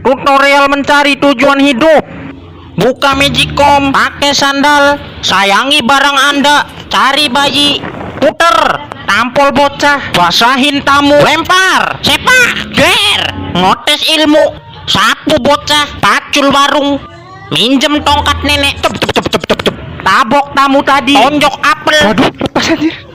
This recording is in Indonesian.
Tutorial mencari tujuan hidup. Buka magicom, pakai sandal, sayangi barang Anda, cari bayi, puter, tampol bocah, basahin tamu, lempar, sepak, ger, ngotes ilmu, sapu bocah, pacul warung, minjem tongkat nenek, tep, tep, tep, tep, tep, tabok tamu tadi, tonjok apel, Waduh, lepas anjir.